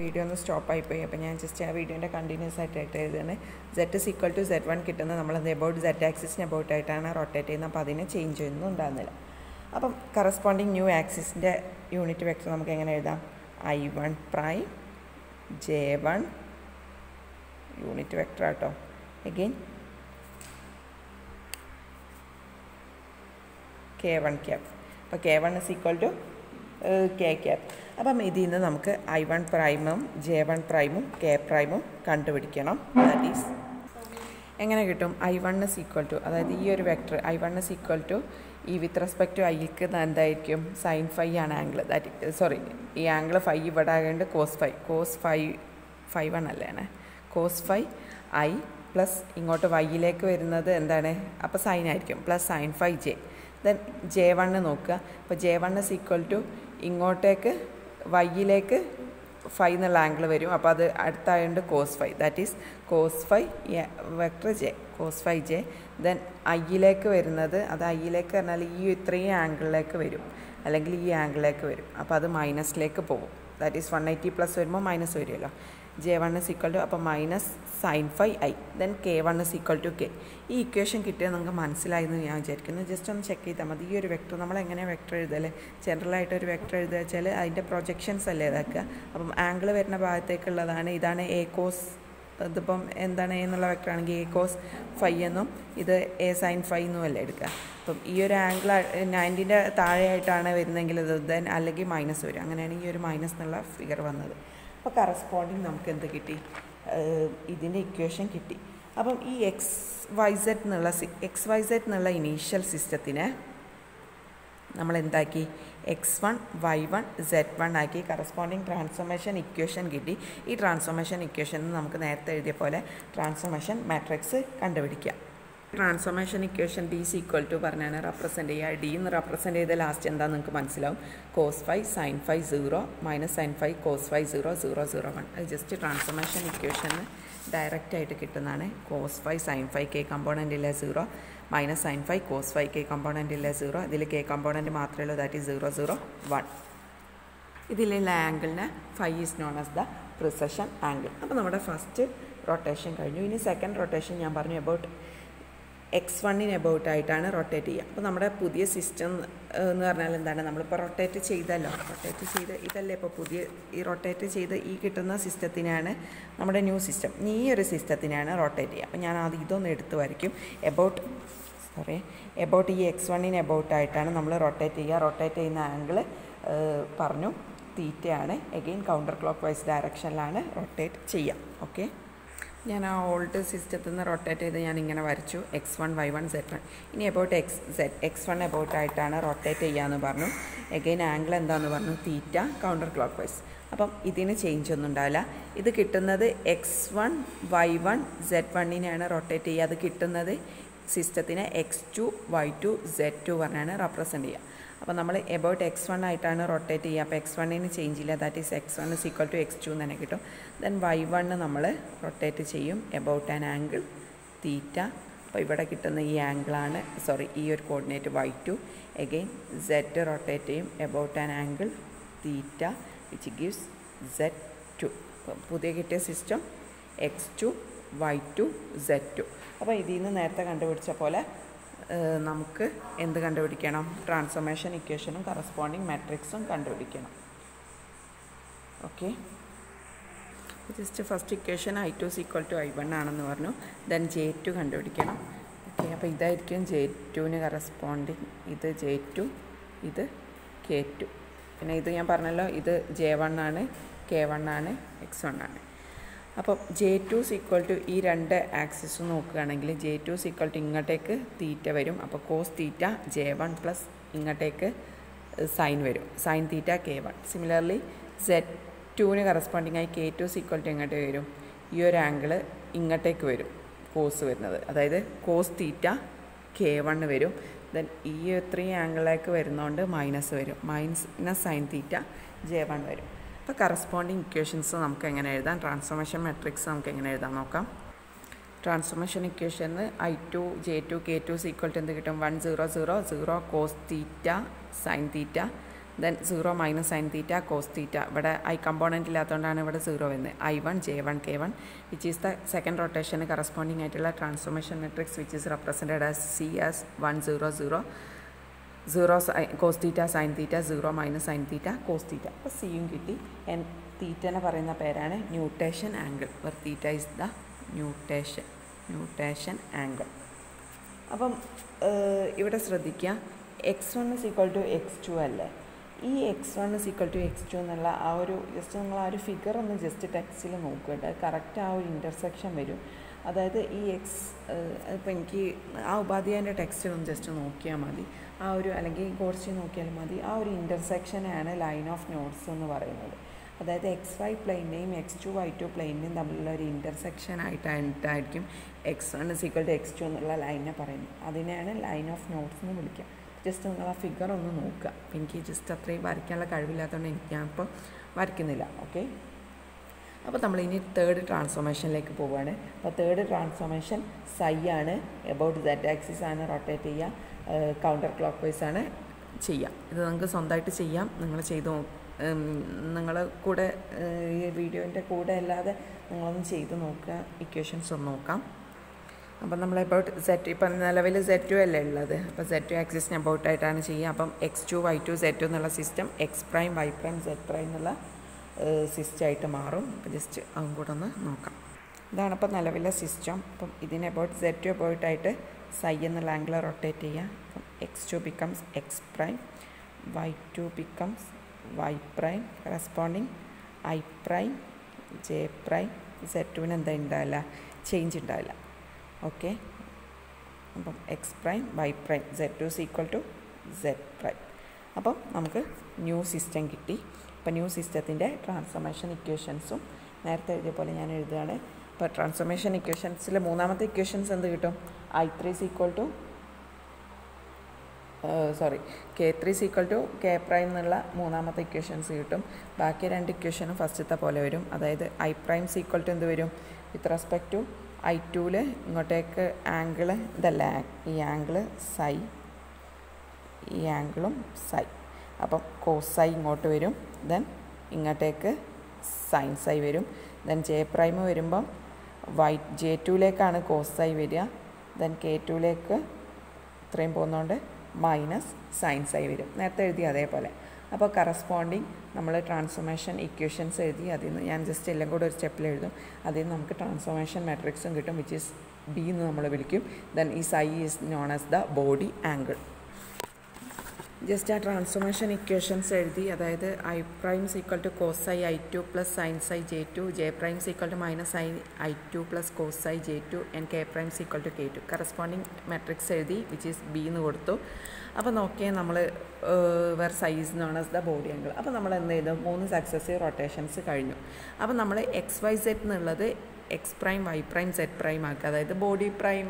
Video ഒന്ന് stop ആയിപ്പോയി അപ്പോൾ ഞാൻ ജസ്റ്റ് ആ വീഡിയോന്റെ കണ്ടിന്യൂസ് ആയിട്ട് എഴുതുന്നത് Z is equal to Z one കിട്ടുന്നത് നമ്മൾ എബൌട്ട് സെറ്റ് ആക്സിസിന് എബൌട്ട് ആയിട്ടാണ് റൊട്ടേറ്റ് ചെയ്യുന്നത്. അപ്പോൾ അതിന് ചേഞ്ച് ഒന്നും ഉണ്ടാകുന്നില്ല. അപ്പം കറസ്പോണ്ടിങ് ന്യൂ ആക്സിസിന്റെ യൂണിറ്റ് വെക്ടർ നമുക്ക് എങ്ങനെ എഴുതാം? I one prime J one unit vector ആട്ടോ. എഗെയിൻ കെ വൺ ക്യാപ് അപ്പോൾ K one is equal to K cap അപ്പം ഇതിൽ നിന്ന് നമുക്ക് ഐ വൺ പ്രൈമും ജെ വൺ പ്രൈമും കെ പ്രൈമും കണ്ടുപിടിക്കണം. ദാറ്റ് ഈസ് എങ്ങനെ കിട്ടും? ഐ ഇസ് ഈക്വൽ ടു അതായത് ഈ ഒരു vector I is equal to ഈ വിത്ത് റെസ്പെക്ട് ടു ഐക്ക് എന്തായിരിക്കും? സൈൻ ഫൈ ആണ് ആംഗിൾ ദാറ്റ് സോറി ഈ ആംഗിൾ ഫൈ ഇവിടെ ആകേണ്ട cos phi cos phi phi one അല്ലേ കോസ് ഫൈ ഐ പ്ലസ് ഇങ്ങോട്ട് വൈയിലേക്ക് വരുന്നത് എന്താണ്? അപ്പോൾ സൈൻ ആയിരിക്കും. Plus sine phi J then J one നോക്കുക. അപ്പോൾ ജെ ഇസ് ഈക്വൽ ടു ഇങ്ങോട്ടേക്ക് വൈയിലേക്ക് ഫൈ എന്നുള്ള ആംഗിൾ വരും. അപ്പോൾ അത് അടുത്തായതുകൊണ്ട് cos phi. That is cos phi vector J cos phi J. Then ഐയിലേക്ക് വരുന്നത് അത് ഐയിലേക്ക് പറഞ്ഞാൽ ഈ ഇത്രയും ആംഗിളിലേക്ക് വരും. അല്ലെങ്കിൽ ഈ ആംഗിളിലേക്ക് വരും. അപ്പോൾ അത് മൈനസിലേക്ക് പോകും. That is one eighty plus വരുമ്പോൾ മൈനസ് വരുമല്ലോ J one is equal to അപ്പോൾ minus sine phi I then K one is equal to K ഈ ഇക്വേഷൻ കിട്ടിയത് നിങ്ങൾക്ക് മനസ്സിലായി എന്ന് ഞാൻ വിചാരിക്കുന്നു. ജസ്റ്റ് ഒന്ന് ചെക്ക് ചെയ്താൽ മതി. ഈ ഒരു വെക്ടർ നമ്മൾ എങ്ങനെ വെക്ടർ എഴുതല്ലേ ജനറലായിട്ട് ഒരു വെക്ടർ എഴുതുക വെച്ചാൽ അതിന്റെ പ്രൊജക്ഷൻസ് അല്ലേ ഇതാക്കുക. അപ്പം ആംഗിൾ വരുന്ന ഭാഗത്തേക്കുള്ളതാണ്. ഇതാണ് എ കോസ് ഇതിപ്പം എന്താണ് എന്നുള്ള വെക്ടർ ആണെങ്കിൽ എ കോസ് ഫൈ എന്നും ഇത് എ സൈൻ ഫൈ എന്നും അല്ലേ എടുക്കുക. അപ്പം ഈ ഒരു ആംഗിൾ നയന്റിന്റെ താഴെയായിട്ടാണ് വരുന്നതെങ്കിൽ ഇത് ദെൻ അല്ലെങ്കിൽ മൈനസ് വരും. അങ്ങനെയാണ് ഈ ഒരു മൈനസ് എന്നുള്ള ഫിഗർ വന്നത്. അപ്പോൾ കറസ്പോണ്ടിങ് നമുക്ക് എന്ത് കിട്ടി? ഇതിന്റെ ഇക്വേഷൻ കിട്ടി. അപ്പം ഈ എക്സ് വൈ സെഡ് എന്നുള്ള എക്സ് വൈ സെഡ് എന്നുള്ള ഇനീഷ്യൽ സിസ്റ്റത്തിന് നമ്മൾ എന്താക്കി? X one Y one Z one ആക്കി കറസ്പോണ്ടിങ് ട്രാൻസ്ഫോർമേഷൻ ഇക്വേഷൻ കിട്ടി. ഈ ട്രാൻസ്ഫോർമേഷൻ ഇക്വേഷൻ നമുക്ക് നേരത്തെ എഴുതിയ പോലെ ട്രാൻസ്ഫോർമേഷൻ മാട്രിക്സ് കണ്ടുപിടിക്കാം. Transformation equation D C equal to പറഞ്ഞാണ് റെപ്രസെന്റ് ചെയ്യുക. ഡി എന്ന് റെപ്രസെന്റ് ചെയ്ത ലാസ്റ്റ് എന്താ നിങ്ങൾക്ക് മനസ്സിലാവും? Cos five sine five zero minus sine five cos five zero zero zero one അത് ജസ്റ്റ് ട്രാൻസ്ഫോർമേഷൻ ഇക്വേഷന് ഡയറക്റ്റ് ആയിട്ട് കിട്ടുന്നതാണ്. Cos five sine five K കമ്പോണന്റിലെ zero minus sine five cos five K കമ്പോണന്റിലെ zero ഇതിൽ K component മാത്രമേ ഉള്ളൂ. That is zero zero one ഇതിലുള്ള ആംഗിളിന് five is known as the precession angle അപ്പോൾ നമ്മുടെ ഫസ്റ്റ് റൊട്ടേഷൻ കഴിഞ്ഞു. ഇനി സെക്കൻഡ് റൊട്ടേഷൻ ഞാൻ പറഞ്ഞു അബൌട്ട് എക്സ് വണ്ണിന് എബൌട്ട് ആയിട്ടാണ് റൊട്ടേറ്റ് ചെയ്യുക. അപ്പോൾ നമ്മുടെ പുതിയ സിസ്റ്റം എന്ന് പറഞ്ഞാൽ എന്താണ്? നമ്മളിപ്പോൾ റൊട്ടേറ്റ് ചെയ്തല്ലോ. റൊട്ടേറ്റ് ചെയ്ത് ഇതല്ലേ ഇപ്പോൾ പുതിയ ഈ റൊട്ടേറ്റ് ചെയ്ത് ഈ കിട്ടുന്ന സിസ്റ്റത്തിനാണ് നമ്മുടെ ന്യൂ സിസ്റ്റം ഈ ഒരു സിസ്റ്റത്തിനാണ് റൊട്ടേറ്റ് ചെയ്യുക. അപ്പോൾ ഞാൻ അത് ഇതൊന്ന് എടുത്ത് വരയ്ക്കും. എബൌട്ട് സോറി എബൌട്ട് ഈ എക്സ് വണ്ണിന് എബൌട്ട് ആയിട്ടാണ് നമ്മൾ റൊട്ടേറ്റ് ചെയ്യുക. റൊട്ടേറ്റ് ചെയ്യുന്ന ആംഗിൾ പറഞ്ഞു തീറ്റയാണ് എഗെയിൻ കൗണ്ടർ ക്ലോക്ക് വൈസ് ഡയറക്ഷനിലാണ് റൊട്ടേറ്റ് ചെയ്യുക. ഓക്കെ ഞാൻ ആ ഓൾഡ് സിസ്റ്റത്തിൽ നിന്ന് റൊട്ടേറ്റ് ചെയ്ത് ഞാൻ ഇങ്ങനെ വരച്ചു. X one Y one Z one ഇനി about X Z X one about ആയിട്ടാണ് റൊട്ടേറ്റ് ചെയ്യാമെന്ന് പറഞ്ഞു. എഗെയിൻ ആംഗിൾ എന്താണെന്ന് പറഞ്ഞു? തീറ്റ കൗണ്ടർ ക്ലോക്ക് വൈസ് അപ്പം ഇതിന് ചേഞ്ച് ഒന്നും ഉണ്ടാവില്ല. ഇത് കിട്ടുന്നത് X one Y one Z വണ്ണിനെയാണ് rotate ചെയ്യുക. അത് കിട്ടുന്നത് സിസ്റ്റത്തിനെ X two Y two Z two പറഞ്ഞാണ് റെപ്രസെന്റ് ചെയ്യുക. അപ്പോൾ നമ്മൾ എബൌട്ട് എക്സ് വൺ ആയിട്ടാണ് റൊട്ടേറ്റ് ചെയ്യുക. അപ്പോൾ എക്സ് വണ്ണിന് ചേഞ്ച് ഇല്ല. That is X one is equal to X two എന്ന് തന്നെ കിട്ടും. ദെൻ വൈ വണ്ണ് നമ്മൾ റൊട്ടേറ്റ് ചെയ്യും. എബൌട്ട് ആൻ ആംഗിൾ തീറ്റ അപ്പോൾ ഇവിടെ കിട്ടുന്ന ഈ ആംഗിളാണ് സോറി ഈ ഒരു coordinate Y two again Z rotate ചെയ്യും. About an angle theta which gives Z two പുതിയ കിട്ടിയ system X two Y two Z two. അപ്പോൾ ഇതിൽ നിന്ന് നേരത്തെ കണ്ടുപിടിച്ച പോലെ നമുക്ക് എന്ത് കണ്ടുപിടിക്കണം? ട്രാൻസ്ഫോർമേഷൻ ഇക്വേഷനും കറസ്പോണ്ടിങ് മാട്രിക്സും കണ്ടുപിടിക്കണം. Okay just first equation I two is equal to I one ആണെന്ന് പറഞ്ഞു. ദെൻ ജെ ടു കണ്ടുപിടിക്കണം. ഓക്കെ അപ്പോൾ ഇതായിരിക്കും ജെ ടുവിന് കറസ്പോണ്ടിങ് ഇത് ജെ ടു ഇത് കെ ടു പിന്നെ ഇത് ഞാൻ പറഞ്ഞല്ലോ ഇത് ജെ വൺ ആണ് കെ വൺ ആണ് എക്സ് വൺ ആണ്. അപ്പോൾ ജെ ടു സീക്വൽ ടു ഈ രണ്ട് ആക്സിസ് നോക്കുകയാണെങ്കിൽ ജെ ടു സീക്വൽ ടു ഇങ്ങോട്ടേക്ക് തീറ്റ വരും. അപ്പോൾ cos theta J one plus ഇങ്ങോട്ടേക്ക് സൈൻ വരും. Sine theta K one similarly Z ടുവിന് കറസ്പോണ്ടിങ് ആയി K two is equal to ഇങ്ങോട്ട് വരും? ഈ ഒരു ആംഗിൾ ഇങ്ങോട്ടേക്ക് വരും. കോസ് വരുന്നത്. അതായത് കോസ് തീറ്റ കെ വൺ വരും. ദെൻ ഈ ത്രീ ആംഗിളിലേക്ക് വരുന്നതുകൊണ്ട് മൈനസ് വരും. Minus sine theta J one വരും. അപ്പോൾ കറസ്പോണ്ടിങ് ഇക്വേഷൻസ് നമുക്ക് എങ്ങനെ എഴുതാം? ട്രാൻസ്ഫോർമേഷൻ മെട്രിക്സ് നമുക്ക് എങ്ങനെ എഴുതാം നോക്കാം. Transformation ഇക്വേഷന് I two J two K two is equal to എന്ത് കിട്ടും? One zero zero zero cos theta sine theta then zero minus sine theta cos theta ഇവിടെ ഐ കമ്പോണന്റ് ഇല്ലാത്തതുകൊണ്ടാണ് ഇവിടെ സീറോ വരുന്നത്. I one J one K one which is the second റൊട്ടേഷന് corresponding ആയിട്ടുള്ള transformation matrix which is represented as C S one zero zero zero psi cos theta sine theta zero minus sine theta cos theta. അപ്പോൾ സിയും കിട്ടി. N തീറ്റനെ പറയുന്ന പേരാണ് nutation angle. Where theta is the nutation nutation angle. അപ്പം ഇവിടെ ശ്രദ്ധിക്കുക X one is equal to X two അല്ലേ? ഈ X one is equal to X two എന്നുള്ള ആ ഒരു ജസ്റ്റ് നമ്മൾ ആ ഒരു ഫിഗർ ഒന്ന് ജസ്റ്റ് ടെക്സ്റ്റിൽ നോക്കുക കറക്റ്റ് ആ ഒരു ഇന്റർസെക്ഷൻ വരും. അതായത് ഈ എക്സ് ഇപ്പം എനിക്ക് ആ ഉപാധ്യായന്റെ ടെക്സ്റ്റ് ഒന്ന് ജസ്റ്റ് നോക്കിയാൽ മതി. ആ ഒരു അല്ലെങ്കിൽ കുറച്ച് നോക്കിയാൽ മതി. ആ ഒരു ഇന്റർസെക്ഷനാണ് ലൈൻ ഓഫ് നോട്ട്സ് എന്ന് പറയുന്നത്. അതായത് എക്സ് വൈ പ്ലെയിനെയും എക്സ് ടു വൈ ടു പ്ലെയിനെയും തമ്മിലുള്ള ഒരു intersection ആയിട്ടായിട്ടായിരിക്കും X one is equal to X two എന്നുള്ള ലൈനെ പറയുന്നത്. അതിനെയാണ് ലൈൻ ഓഫ് നോട്ട്സ് എന്ന് വിളിക്കുക. ജസ്റ്റ് നിങ്ങൾ ആ ഫിഗർ ഒന്ന് നോക്കുക. എനിക്ക് ജസ്റ്റ് അത്രയും വരയ്ക്കാനുള്ള കഴിവില്ലാത്തതുകൊണ്ട് എനിക്ക് ഞാനിപ്പോൾ വരയ്ക്കുന്നില്ല. ഓക്കെ അപ്പോൾ നമ്മൾ ഇനി തേർഡ് ട്രാൻസ്ഫോർമേഷനിലേക്ക് പോവുകയാണ് അപ്പോൾ തേർഡ് ട്രാൻസ്ഫോർമേഷൻ സൈ ആണ്. എബൌട്ട് ദാറ്റ് ആക്സിസ് ആണ് റൊട്ടേറ്റ് ചെയ്യുക കൗണ്ടർ ക്ലോക്ക് വൈസ് ആണ് ചെയ്യുക ഇത് നിങ്ങൾക്ക് സ്വന്തമായിട്ട് ചെയ്യാം. നിങ്ങൾ ചെയ്ത് നിങ്ങൾ കൂടെ ഈ വീഡിയോന്റെ കൂടെ അല്ലാതെ നിങ്ങളൊന്ന് ചെയ്ത് നോക്കുക. ഇക്വേഷൻസ് ഒന്ന് നോക്കാം. അപ്പം നമ്മൾ എബൌട്ട് സെറ്റ് ഇപ്പം നിലവിൽ സെറ്റ് ടു അല്ലേ ഉള്ളത്? അപ്പോൾ സെറ്റ് ടു ആക്സിസിന് എബൌട്ടായിട്ടാണ് ചെയ്യുക. അപ്പം X two Y two Z two എന്നുള്ള system X prime Y prime Z prime എന്നുള്ള സിസ്റ്റമായിട്ട് മാറും. അപ്പോൾ ജസ്റ്റ് അതും കൂടെ ഒന്ന് നോക്കാം. ഇതാണ് ഇപ്പോൾ നിലവിലെ സിസ്റ്റം അപ്പം ഇതിന് അബൌട്ട് സെറ്റ് ടു അബൌട്ടായിട്ട് സൈ എന്നുള്ള ആംഗിൾ റൊട്ടേറ്റ് ചെയ്യുക അപ്പം X two becomes X prime Y two becomes Y prime corresponding I prime J prime Z ടുവിന് എന്താ ഉണ്ടാവില്ല ചേഞ്ച് ഉണ്ടാവില്ല ഓക്കെ അപ്പം X prime Y prime Z two equal to Z prime അപ്പം നമുക്ക് ന്യൂ സിസ്റ്റം കിട്ടി. അപ്പോൾ ന്യൂ സിസ്റ്റത്തിന്റെ ട്രാൻസ്ഫർമേഷൻ ഇക്വേഷൻസും നേരത്തെ എഴുതിയ പോലെ ഞാൻ എഴുതുകയാണ്. അപ്പോൾ ട്രാൻസ്ഫർമേഷൻ ഇക്വേഷൻസിൽ മൂന്നാമത്തെ ഇക്വേഷൻസ് എന്ത് കിട്ടും? I three equal to sorry K three equal to K prime എന്നുള്ള മൂന്നാമത്തെ ഇക്വേഷൻസ് കിട്ടും. ബാക്കി രണ്ട് ഇക്വേഷനും ഫസ്റ്റത്തെ പോലെ വരും. അതായത് ഐ പ്രൈം ഈക്വൽ ടു എന്ത് വരും? വിത്ത് റെസ്പെക്ട് ടു ഐ ടുവിൽ ഇങ്ങോട്ടേക്ക് ആംഗിൾ ഇതല്ല? ഈ ആംഗിൾ സൈ ഈ ആംഗിളും സൈ അപ്പം കോസൈ ഇങ്ങോട്ട് വരും. ദെൻ ഇങ്ങോട്ടേക്ക് സയൻസായി വരും. ദെൻ ജെ പ്രൈം വരുമ്പം വൈ ജെ ടുവിലേക്കാണ് കോസൈ വരിക. ദെൻ കെ ടുവിലേക്ക് ഇത്രയും പോകുന്നതുകൊണ്ട് മൈനസ് സൈൻസ് ആയി വരും. നേരത്തെ എഴുതി അതേപോലെ. അപ്പോൾ കറസ്പോണ്ടിങ് നമ്മൾ ട്രാൻസ്ഫോർമേഷൻ ഇക്വേഷൻസ് എഴുതി അതിൽ നിന്ന് ഞാൻ ജസ്റ്റ് എല്ലാം കൂടെ ഒരു സ്റ്റെപ്പിൽ എഴുതും. അതിൽ നിന്ന് നമുക്ക് ട്രാൻസ്ഫോർമേഷൻ മെട്രിക്സും കിട്ടും വിച്ച് ഈസ് ബി എന്ന് നമ്മൾ വിളിക്കും. ദെൻ ഈ psi is known as the body angle just ആ ട്രാൻസ്ഫോർമേഷൻ ഇക്വേഷൻസ് എഴുതി അതായത് I primes equal to cos I I two plus sines I J two J primes equal to minus I I two plus cos I J two and K primes equal to K two corresponding matrix എഴുതി which is B എന്ന് കൊടുത്തു. അപ്പോൾ നോക്കിയാൽ നമ്മൾ where psi's as the body angle അപ്പോൾ നമ്മൾ എന്ത് ചെയ്തു മൂന്ന് സക്സസീവ് റൊട്ടേഷൻസ് കഴിഞ്ഞു. അപ്പോൾ നമ്മൾ എക്സ് വൈ സെറ്റ് എന്നുള്ളത് X prime Y prime Z prime ആക്കുക. അതായത് ബോഡി പ്രൈം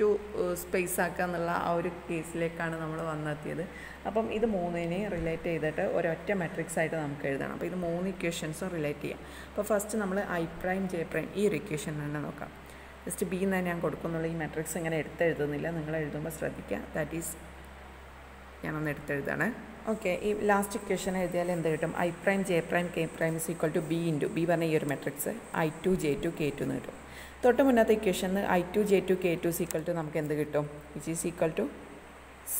ടു സ്പേസ് ആക്കുക എന്നുള്ള ആ ഒരു കേസിലേക്കാണ് നമ്മൾ വന്നെത്തിയത്. അപ്പം ഇത് മൂന്നിനെയും റിലേറ്റ് ചെയ്തിട്ട് ഒരൊറ്റ മെട്രിക്സ് ആയിട്ട് നമുക്ക് എഴുതണം. അപ്പോൾ ഇത് മൂന്ന് ഇക്വേഷൻസും റിലേറ്റ് ചെയ്യാം. അപ്പോൾ ഫസ്റ്റ് നമ്മൾ ഐ പ്രൈം ജെ പ്രൈം ഈ ഒരു ഇക്വേഷൻ തന്നെ നോക്കാം. ജസ്റ്റ് ബി എന്ന് ഞാൻ കൊടുക്കുന്നുള്ളൂ. ഈ മെട്രിക്സ് ഇങ്ങനെ എടുത്തെഴുതുന്നില്ല. നിങ്ങൾ എഴുതുമ്പോൾ ശ്രദ്ധിക്കുക. ദാറ്റ് ഈസ് ഞാനൊന്ന് എടുത്തെഴുതാണ്. ഓക്കെ ഈ ലാസ്റ്റ് ഇക്വേഷൻ എഴുതിയാൽ എന്ത് കിട്ടും? I prime J prime K prime is equal to B into B പറഞ്ഞ ഈ ഒരു matrix I two J two K two എന്ന് കിട്ടും. തൊട്ട് മുന്നത്തെ ഇക്വേഷന് I two J two K two is equal to നമുക്ക് എന്ത് കിട്ടും? Which is equal to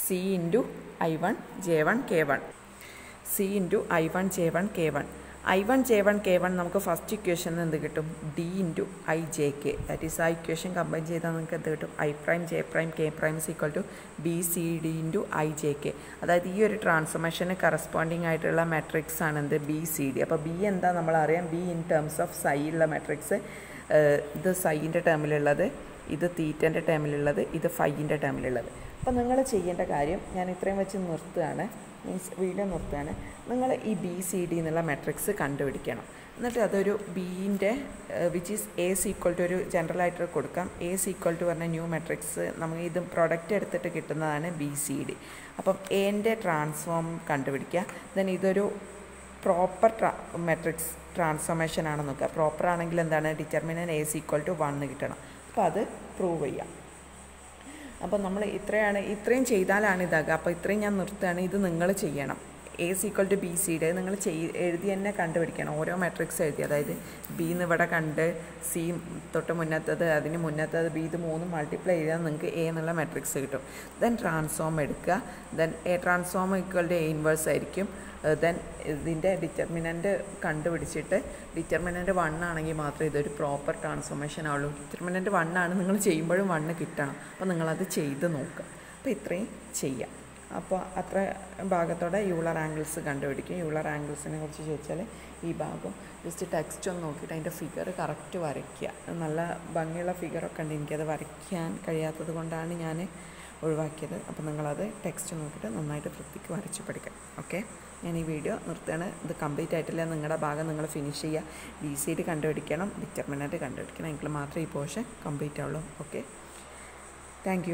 C into I one J one K one C into I one J one K one I one J one K one നമുക്ക് first equation എന്ത് കിട്ടും? D into I J K that is ആ equation combine ചെയ്താൽ നമുക്ക് എന്ത് കിട്ടും? I prime J prime K prime is equal to B C D into I J K അതായത് ഈ ഒരു ട്രാൻസ്ഫോർമേഷന് കറസ്പോണ്ടിങ് ആയിട്ടുള്ള മെട്രിക്സ് ആണ് എന്ത്? ബി സി ഡി അപ്പോൾ ബി എന്താ നമ്മളറിയാം B in terms of psi ഉള്ള മെട്രിക്സ് ഇത് സൈന്റെ ടേമിലുള്ളത് ഇത് തീറ്റന്റെ ടേമിലുള്ളത് ഇത് ഫൈന്റെ ടേമിലുള്ളത് അപ്പോൾ നിങ്ങൾ ചെയ്യേണ്ട കാര്യം ഞാൻ ഇത്രയും വെച്ച് നിർത്തുകയാണ്. മീൻസ് വീഡിയോ നിർത്തുകയാണ്. നിങ്ങൾ ഈ ബി സി ഡി എന്നുള്ള മെട്രിക്സ് കണ്ടുപിടിക്കണം. എന്നിട്ട് അതൊരു ബീന്റെ which is A is equal to ഒരു ജനറൽ ആയിട്ട് കൊടുക്കാം. എ സീക്വൽ ടു പറഞ്ഞ ന്യൂ മെട്രിക്സ് നമുക്ക് ഇത് പ്രൊഡക്റ്റ് എടുത്തിട്ട് കിട്ടുന്നതാണ് ബി സി ഡി അപ്പം എന്റെ ട്രാൻസ്ഫോം കണ്ടുപിടിക്കുക. ദെൻ ഇതൊരു പ്രോപ്പർ ട്രാ മെട്രിക്സ് ട്രാൻസ്ഫോർമേഷൻ ആണെന്ന് നോക്കുക. പ്രോപ്പർ ആണെങ്കിൽ എന്താണ്? Determinant A is equal to one കിട്ടണം. അപ്പോൾ അത് പ്രൂവ് ചെയ്യാം. അപ്പോൾ നമ്മൾ ഇത്രയാണ് ഇത്രയും ചെയ്താലാണ് ഇതാകുക അപ്പോൾ ഇത്രയും ഞാൻ നിർത്തുകയാണ്. ഇത് നിങ്ങൾ ചെയ്യണം. എ സീക്വൽ ടു ബി സിയുടെ നിങ്ങൾ ചെയ് എഴുതി തന്നെ കണ്ടുപിടിക്കണം. ഓരോ മാട്രിക്സ് എഴുതി. അതായത് ബി എന്ന് ഇവിടെ കണ്ട് സി തൊട്ട് മുന്നത്തത് അതിന് മുന്നത്തത് ബി ഇത് മൂന്ന് മൾട്ടിപ്ലൈ ചെയ്താൽ നിങ്ങൾക്ക് എ എന്നുള്ള മാട്രിക്സ് കിട്ടും. ദെൻ ട്രാൻസ്ഫോം എടുക്കുക. Then A transform equal to A inverse ആയിരിക്കും. ദെൻ ഇതിന്റെ ഡിറ്റർമിനന്റ് കണ്ടുപിടിച്ചിട്ട് ഡിറ്റർമിനന്റ് വൺ ആണെങ്കിൽ മാത്രമേ ഇതൊരു പ്രോപ്പർ ട്രാൻസ്ഫോർമേഷൻ ആവുള്ളൂ. ഡിറ്റർമിനന്റ് വൺ ആണ് നിങ്ങൾ ചെയ്യുമ്പോഴും വണ്ണ് കിട്ടണം. അപ്പോൾ നിങ്ങളത് ചെയ്ത് നോക്കുക. അപ്പോൾ ഇത്രയും ചെയ്യാം. അപ്പോൾ അത്ര ഭാഗത്തോടെ യൂളർ ആംഗിൾസ് കണ്ടുപിടിക്കും. യൂളർ ആംഗിൾസിനെ കുറിച്ച് ചോദിച്ചാൽ ഈ ഭാഗം ജസ്റ്റ് ടെക്സ്റ്റ് ഒന്ന് നോക്കിയിട്ട് അതിന്റെ ഫിഗർ കറക്റ്റ് വരയ്ക്കുക. നല്ല ഭംഗിയുള്ള ഫിഗറൊക്കെ ഉണ്ട്. എനിക്കത് വരയ്ക്കാൻ കഴിയാത്തത് കൊണ്ടാണ് ഞാൻ ഒഴിവാക്കിയത്. അപ്പോൾ നിങ്ങളത് ടെക്സ്റ്റ് നോക്കിയിട്ട് നന്നായിട്ട് വൃത്തിക്ക് വരച്ച് പഠിക്കാം. ഓക്കെ ഞാൻ ഈ വീഡിയോ നിർത്തുകയാണ്. ഇത് കംപ്ലീറ്റ് ആയിട്ടില്ല. നിങ്ങളുടെ ഭാഗം നിങ്ങൾ ഫിനിഷ് ചെയ്യുക. ബി ഡി കണ്ടുപിടിക്കണം. ഡിറ്റർമിനന്റ് കണ്ടുപിടിക്കണം. എങ്കിൽ മാത്രമേ ഈ പോർഷൻ കംപ്ലീറ്റ് ആവുള്ളൂ. Okay thank